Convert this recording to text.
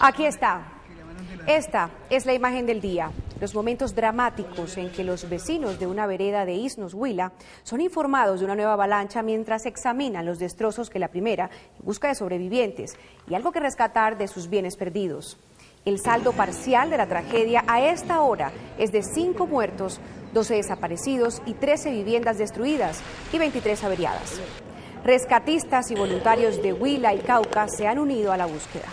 Aquí está. Esta es la imagen del día, los momentos dramáticos en que los vecinos de una vereda de Isnos Huila son informados de una nueva avalancha mientras examinan los destrozos que la primera en busca de sobrevivientes y algo que rescatar de sus bienes perdidos. El saldo parcial de la tragedia a esta hora es de cinco muertos, 12 desaparecidos y 13 viviendas destruidas y 23 averiadas. Rescatistas y voluntarios de Huila y Cauca se han unido a la búsqueda.